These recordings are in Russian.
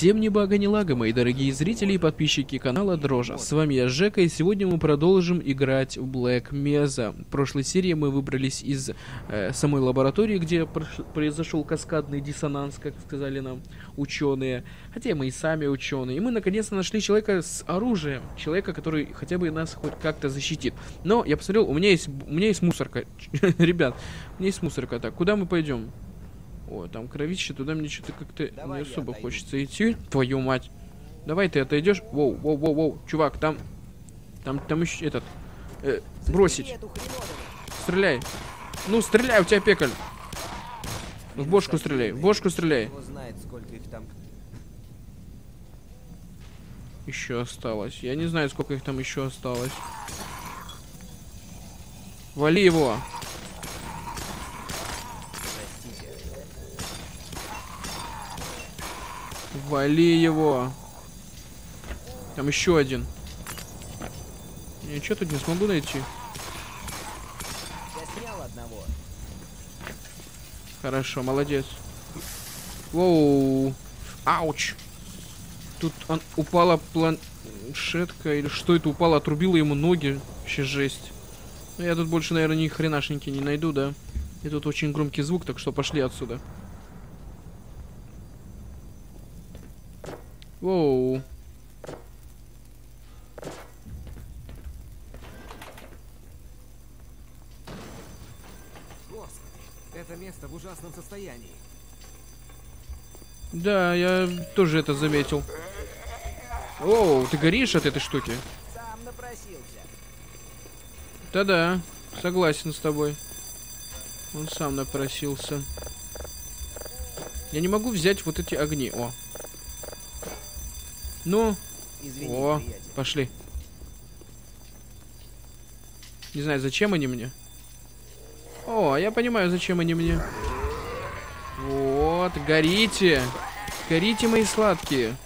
Всем ни бага ни лага, мои дорогие зрители и подписчики канала Дрожа. С вами я Жека, и сегодня мы продолжим играть в Black Mesa. В прошлой серии мы выбрались из э, самой лаборатории, где произошел каскадный диссонанс, как сказали нам ученые. Хотя мы и сами ученые. И мы наконец-то нашли человека с оружием. Человека, который хотя бы нас хоть как-то защитит. Но я посмотрел, у меня есть, у меня есть мусорка. Ребят, у меня есть мусорка. Так, куда мы пойдем? О, там кровище, туда мне что-то как-то не особо хочется идти. Твою мать. Давай ты отойдешь. Воу, воу, воу, воу. Чувак, там... Там, там еще этот... Э, бросить. Стреляй. Ну, стреляй, у тебя пекаль. В бошку стреляй, в бошку стреляй. Еще осталось. Я не знаю, сколько их там еще осталось. Вали его. Вали его. Там еще один. Я ничего тут не смогу найти. Я снял одного. Хорошо, молодец. Воу. Ауч. Тут он упала планшетка или что это упало, отрубила ему ноги. Вообще жесть. Но я тут больше, наверное, ни хренашеньки не найду, да? И тут очень громкий звук, так что пошли отсюда. Воу. Господи, это место в ужасном состоянии. Да, я тоже это заметил. Оу, ты горишь от этой штуки? Сам напросился. Да-да, согласен с тобой. Он сам напросился. Я не могу взять вот эти огни. О, ну. Извини, О, приятель. пошли. Не знаю, зачем они мне. О, я понимаю, зачем они мне. Вот, горите. Горите, мои сладкие.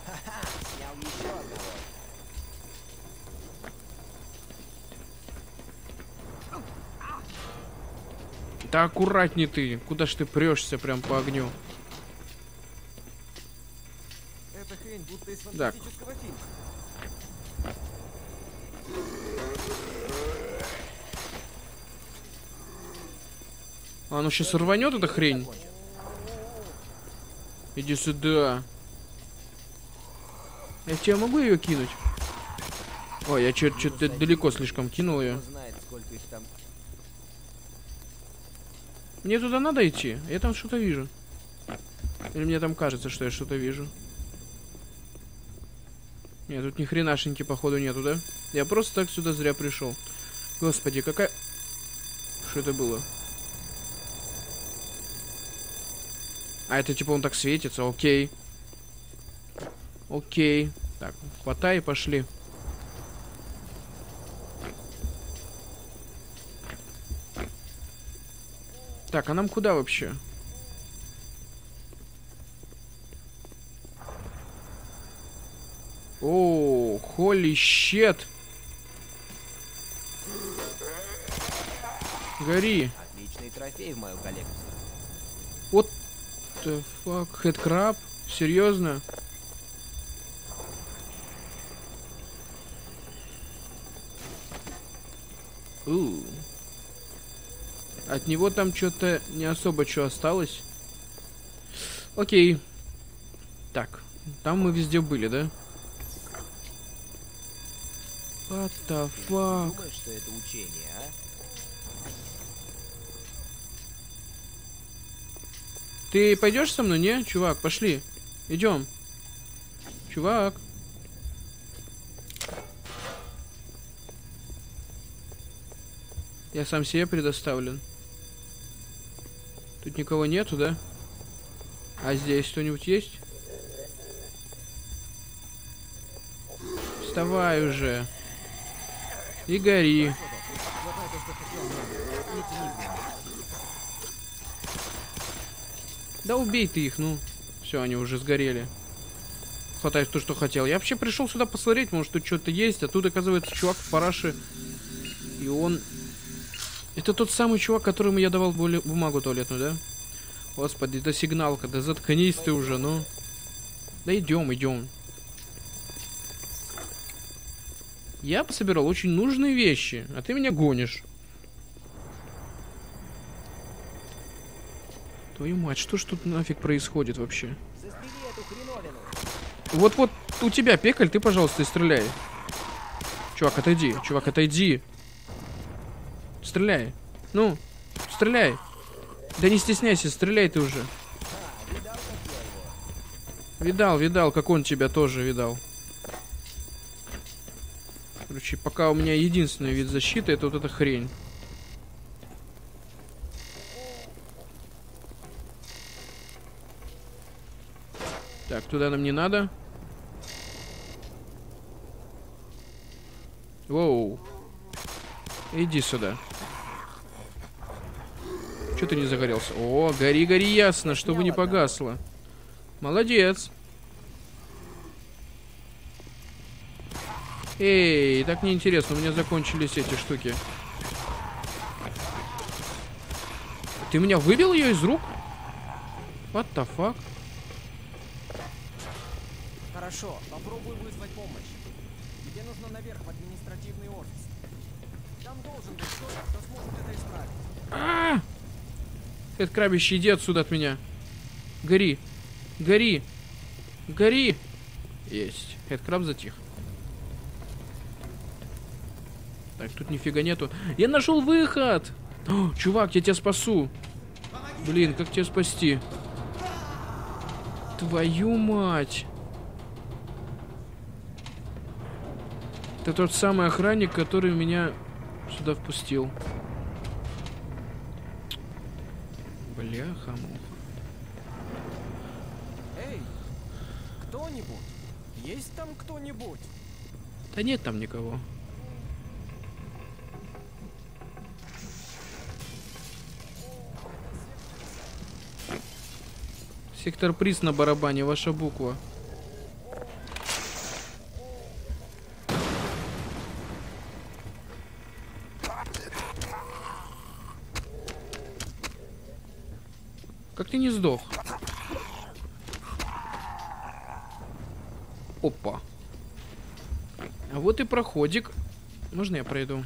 Да аккуратней ты. Куда ж ты прешься прям по огню? Так. А ну сейчас рванет эта хрень. Иди сюда. Я тебе могу ее кинуть? Ой, я что-то далеко слишком кинул ее. Мне туда надо идти? Я там что-то вижу. Или мне там кажется, что я что-то вижу? Нет, тут ни хренашеньки походу нету, да? Я просто так сюда зря пришел. Господи, какая... Что это было? А, это типа он так светится, окей. Окей. Так, хватай пошли. Так, а нам куда вообще? О, холи щет. Гори. Отличный трофей в мою коллекцию. Вот the fuck, headcrab? Серьезно? У. От него там что-то не особо что осталось. Окей. Так, там мы везде были, да? What the fuck? Думаешь, что это учение, а? Ты пойдешь со мной, не? Чувак, пошли. Идем. Чувак. Я сам себе предоставлен. Тут никого нету, да? А здесь кто-нибудь есть? Вставай уже. И гори. Да убей ты их, ну. Все, они уже сгорели. Хватает то, что хотел. Я вообще пришел сюда посмотреть, может тут что-то есть. А тут, оказывается, чувак в параше. И он... Это тот самый чувак, которому я давал бумагу туалетную, да? Господи, это сигналка. Да заткнись ты уже, ну. Да идем, идем. Я пособирал очень нужные вещи, а ты меня гонишь. Твою мать, что ж тут нафиг происходит вообще? Вот-вот у тебя пекаль, ты, пожалуйста, и стреляй. Чувак, отойди, чувак, отойди. Стреляй. Ну, стреляй. Да не стесняйся, стреляй ты уже. Видал, видал, как он тебя тоже видал. Короче, пока у меня единственный вид защиты, это вот эта хрень. Так, туда нам не надо. Воу. Иди сюда. Че ты не загорелся? О, гори, гори ясно, чтобы не погасло. Молодец. Эй, так неинтересно, у меня закончились эти штуки. Ты меня выбил ее из рук? What the fuck? Хорошо, попробуй вызвать помощь. Тебе нужно наверх в административный офис. Там должен быть кто-то, кто сможет это исправить. А! Этот крабище, иди отсюда от меня. Гори. Гори. Гори. Есть. Этот краб затих. Так, тут нифига нету. Я нашел выход! О, чувак, я тебя спасу. Блин, как тебя спасти? Твою мать. Это тот самый охранник, который меня сюда впустил. Бляха-муха. Эй, кто-нибудь? Есть там кто-нибудь? Да нет там никого. Сектор приз на барабане, ваша буква. Как ты не сдох? Опа. А вот и проходик. Можно я пройду?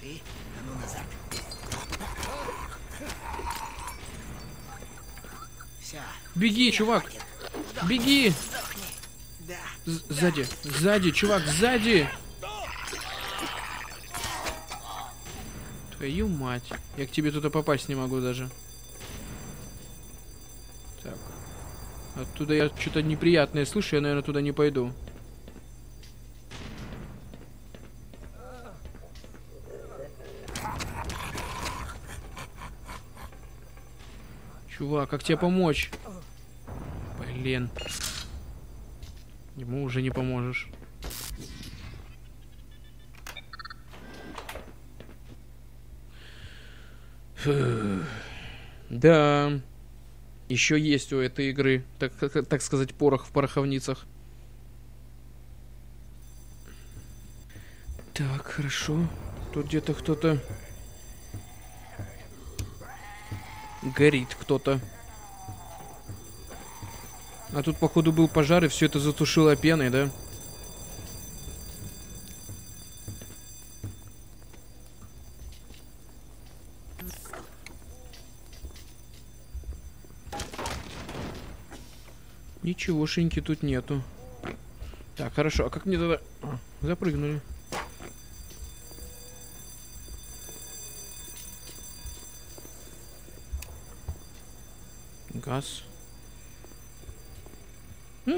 Ты? А ну назад. Все. Беги, чувак! Беги! Сзади, сзади, чувак, сзади! Твою мать. Я к тебе туда попасть не могу даже. Так. Оттуда я что-то неприятное слышу, я, наверное, туда не пойду. Чувак, как тебе помочь? Блин. Ему уже не поможешь. Да. Еще есть у этой игры, так, так сказать, порох в пороховницах. Так, хорошо. Тут где-то кто-то... Горит кто-то. А тут, походу, был пожар, и все это затушило пеной, да? Ничегошеньки тут нету. Так, хорошо. А как мне тогда... А, запрыгнули. Газ.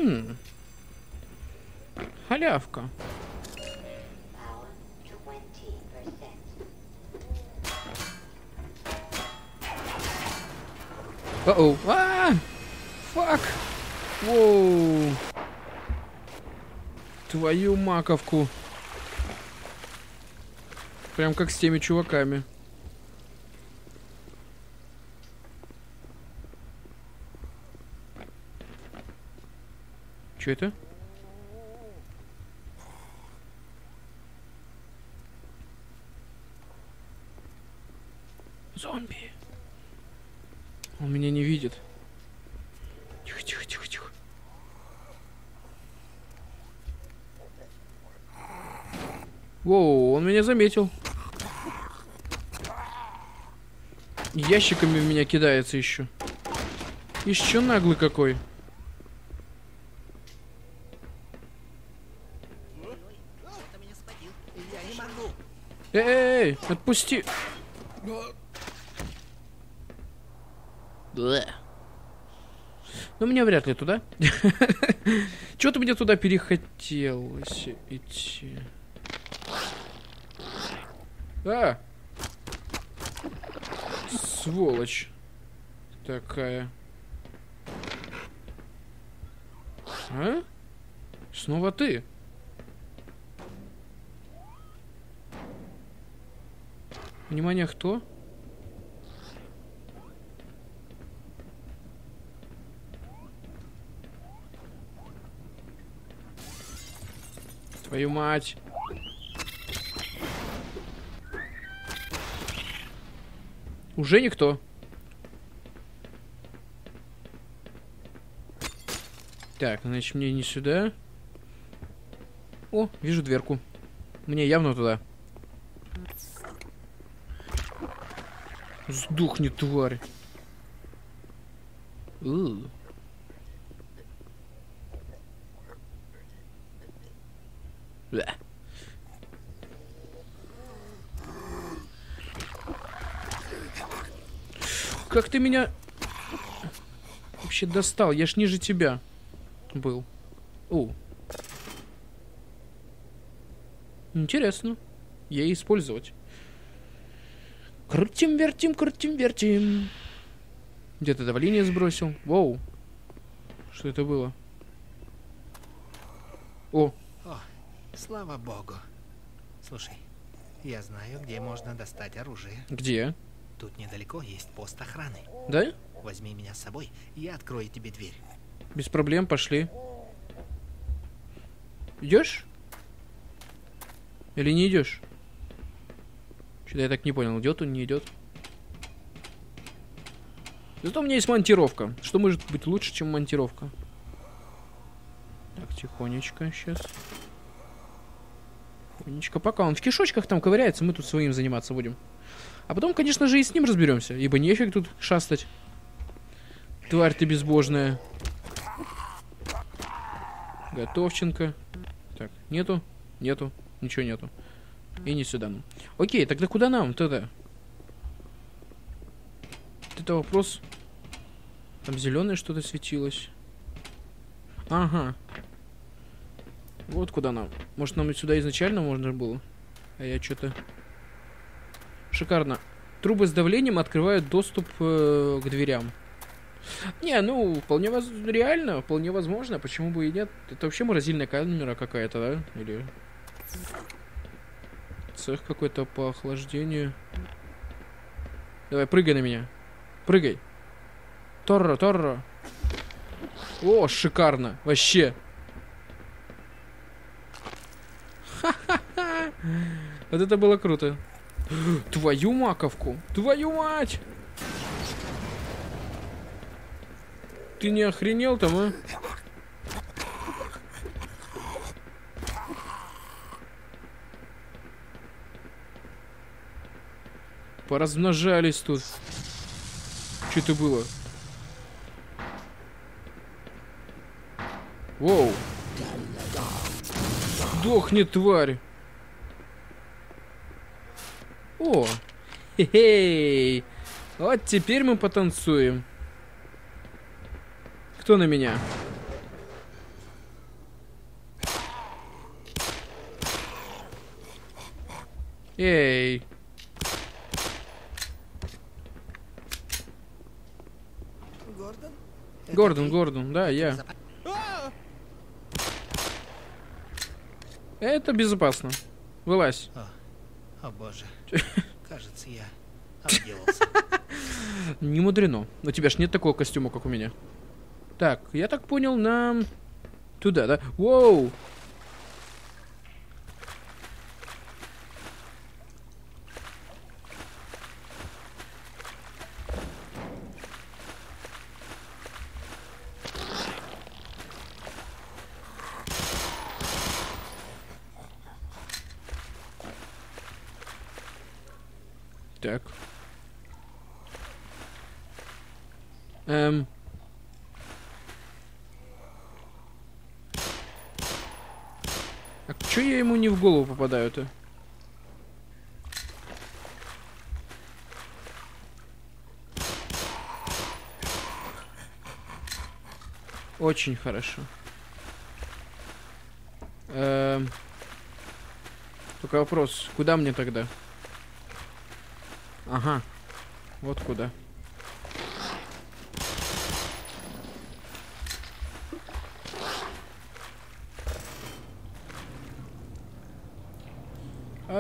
Хм. Халявка. Power 20%. Uh-oh. А! Фак! Воу! Твою маковку. Прям как с теми чуваками. Что это? Зомби. Он меня не видит. Тихо, тихо, тихо, тихо. Воу, он меня заметил. Ящиками в меня кидается еще. Еще наглый какой. Эй, отпусти. Ну, мне вряд ли туда. Чего-то мне туда перехотелось идти. А! Сволочь. Такая. А? Снова ты? Внимание, кто? Твою мать. Уже никто. Так, значит, мне не сюда. О, вижу дверку. Мне явно туда. Сдохни, тварь. У. Бля. Как ты меня вообще достал? Я ж ниже тебя был. О. Интересно. Ей использовать. Крутим, вертим, крутим, вертим. Где-то давление сбросил. Воу. Что это было? О, Слава богу. Слушай, я знаю, где можно достать оружие. где? Тут недалеко есть пост охраны. Да? Возьми меня с собой, и я открою тебе дверь. Без проблем, пошли. Идешь? Или не идешь? Что-то я так не понял, идет он, не идет. Зато у меня есть монтировка. Что может быть лучше, чем монтировка? Так, тихонечко сейчас. Тихонечко, пока он в кишочках там ковыряется, мы тут своим заниматься будем. А потом, конечно же, и с ним разберемся, ибо нефиг тут шастать. Тварь ты безбожная. Готовченко. Так, нету? Нету. Ничего нету. И не сюда. Окей, тогда куда нам тогда? Это вопрос. Там зеленое что-то светилось. Ага. Вот куда нам. Может, нам сюда изначально можно было? А я что-то... Шикарно. Трубы с давлением открывают доступ э, к дверям. Не, ну, вполне воз... реально, вполне возможно, почему бы и нет. Это вообще морозильная камера какая-то, да? Или... Цех какой-то по охлаждению. Давай, прыгай на меня. Прыгай. Торро, Торро. О, шикарно. Вообще. Ха-ха-ха. Вот это было круто. Твою маковку. Твою мать. Ты не охренел там, а? Поразмножались тут. Что это было? Воу. Сдохни, тварь. О. Хе-хей. Вот теперь мы потанцуем. Кто на меня? Эй. Гордон? Гордон, Гордон, да, я. Это безопасно. Вылазь. О боже. Кажется, я обделался. Не мудрено. У тебя ж нет такого костюма, как у меня. Так, я так понял, нам туда, да? Воу! Так. Эм. А чё я ему в голову попадаю-то? Очень хорошо. Эм. Только вопрос, куда мне тогда? Ага. Вот куда.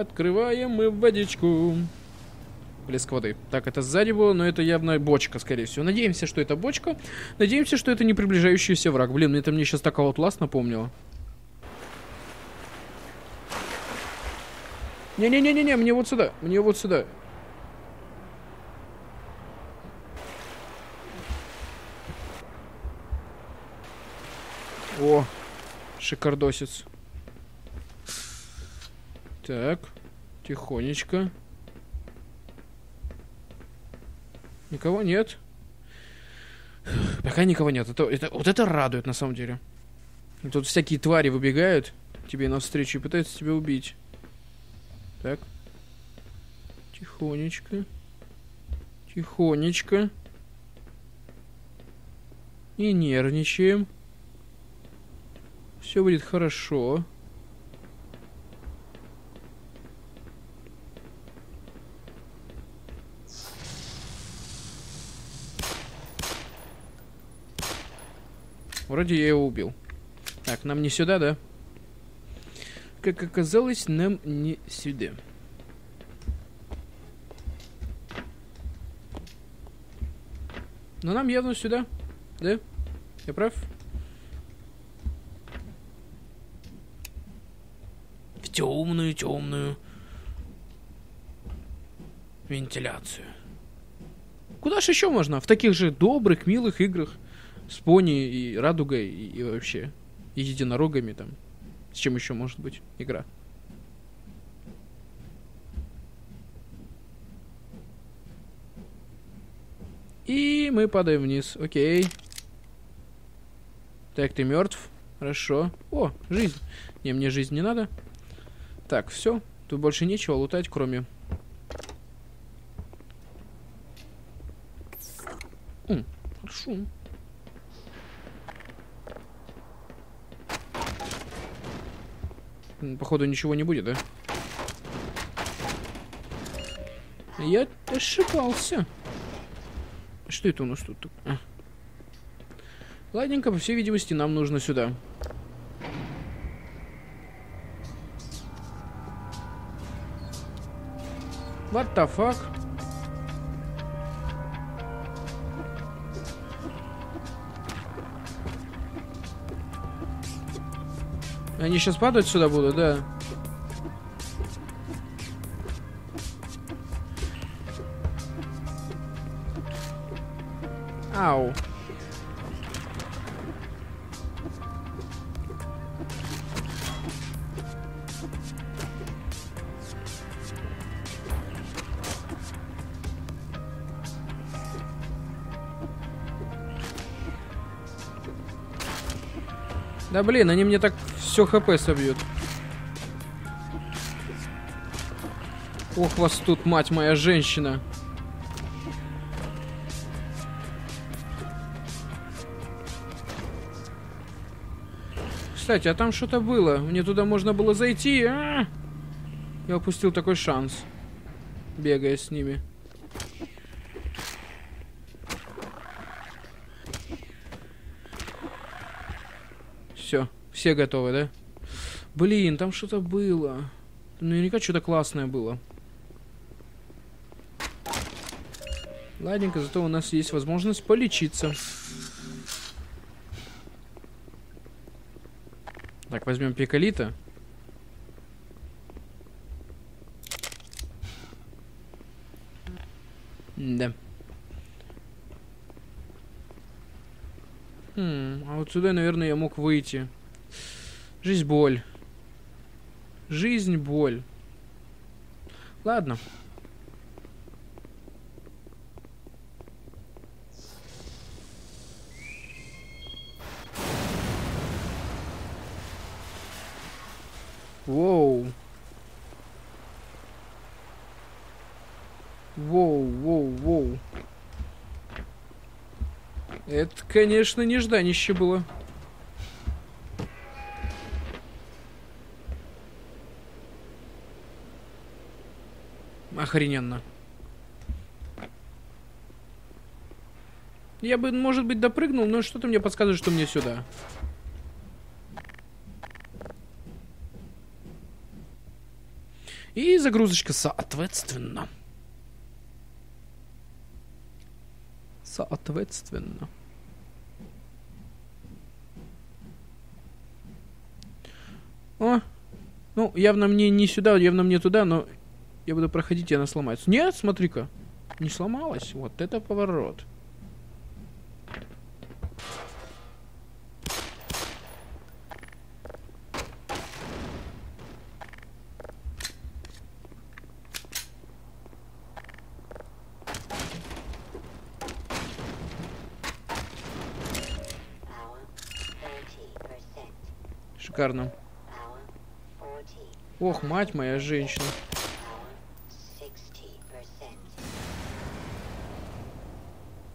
Открываем мы водичку. Плеск воды. Так, это сзади было, но это явно бочка, скорее всего. Надеемся, что это бочка. Надеемся, что это не приближающийся враг. Блин, это мне сейчас так Outlast напомнило. Не-не-не-не-не, мне вот сюда. Мне вот сюда. О, шикардосец. Так, тихонечко. Никого нет. Пока никого нет. Это, это, вот это радует на самом деле. Тут всякие твари выбегают тебе навстречу и пытаются тебя убить. Так. Тихонечко. Тихонечко. Не нервничаем. Все будет хорошо. Вроде я его убил. Так, нам не сюда, да? Как оказалось, нам не сюда. Но нам явно сюда. Да? Я прав? В темную, темную вентиляцию. Куда же еще можно? В таких же добрых, милых играх с пони и радугой и, и вообще и единорогами там. С чем еще может быть игра? И мы падаем вниз. Окей. Так, ты мертв. Хорошо. О, жизнь. Не, мне жизнь не надо. Так, все. Тут больше нечего лутать, кроме... М, хорошо. Походу ничего не будет, да? Я ошибался. Что это у нас тут? А. Ладненько, по всей видимости, нам нужно сюда. What the fuck? Они сейчас падать сюда будут, да? Ау. Да блин, они мне так все хп собьют. Ох, вас тут, мать моя женщина. Кстати, а там что-то было. Мне туда можно было зайти. А -а -а! Я упустил такой шанс. Бегая с ними. Все, все готовы, да? Блин, там что-то было. Наверняка что-то классное было. Ладненько, зато у нас есть возможность полечиться. Так, возьмем пикалита. Да. Хм, а вот сюда, наверное, я мог выйти. Жизнь боль. Жизнь боль. Ладно. Воу. Воу, воу, воу. Это, конечно, нежданище было. Охрененно. Я бы, может быть, допрыгнул, но что-то мне подсказывает, что мне сюда. И загрузочка соответственно. Соответственно. О, ну, явно мне не сюда, явно мне туда, но я буду проходить, и она сломается. Нет, смотри-ка, не сломалась. Вот это поворот. Power 30%. Шикарно. Power 40. Ох, мать моя женщина.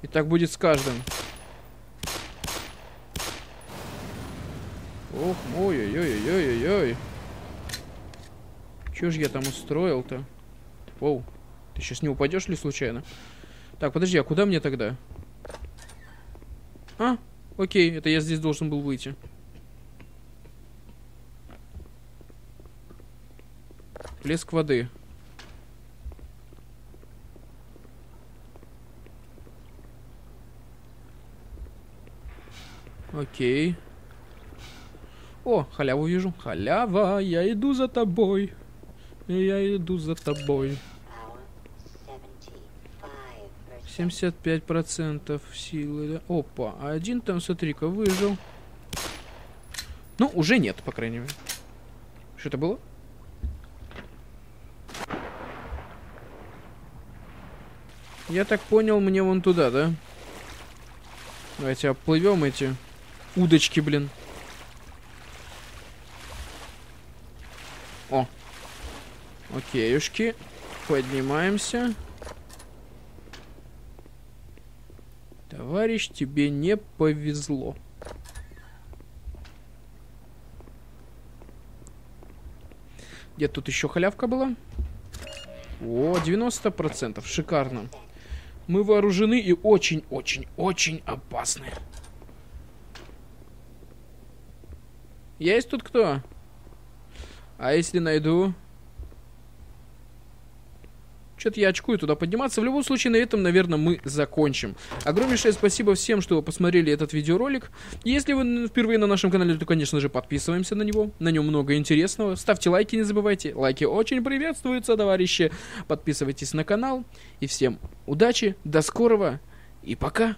И так будет с каждым. Ох, ой-ой-ой-ой-ой-ой. Чё ж я там устроил-то? Оу, ты сейчас не упадешь ли случайно? Так, подожди, а куда мне тогда? А, окей, это я здесь должен был выйти. Плеск воды. Окей. О, халяву вижу. Халява, я иду за тобой. Я иду за тобой. Power 75%. 75% силы. Опа, а один там, смотри-ка, выжил. Ну, уже нет, по крайней мере. Что это было? Я так понял, мне вон туда, да? Давайте оплывем эти удочки, блин. О. Окейушки. Поднимаемся. Товарищ, тебе не повезло. Где тут еще халявка была? О, 90%. Шикарно. Мы вооружены и очень-очень-очень опасны. Есть тут кто? А если найду? Что-то я очкую туда подниматься. В любом случае, на этом, наверное, мы закончим. Огромнейшее спасибо всем, что посмотрели этот видеоролик. Если вы впервые на нашем канале, то, конечно же, подписываемся на него. На нем много интересного. Ставьте лайки, не забывайте. Лайки очень приветствуются, товарищи. Подписывайтесь на канал. И всем удачи, до скорого и пока.